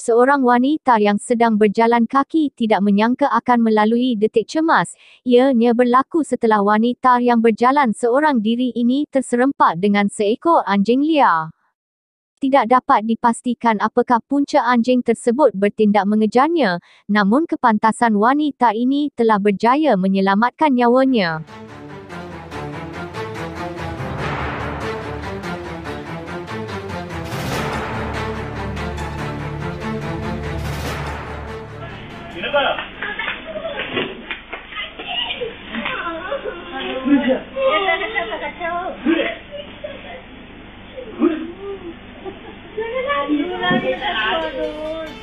seorang wanita yang sedang berjalan kaki tidak menyangka akan melalui detik cemas. Ianya berlaku setelah wanita yang berjalan seorang diri ini terserempak dengan seekor anjing liar. Tidak dapat dipastikan apakah punca anjing tersebut bertindak mengejarnya, namun kepantasan wanita ini telah berjaya menyelamatkan nyawanya. Ayuda, por.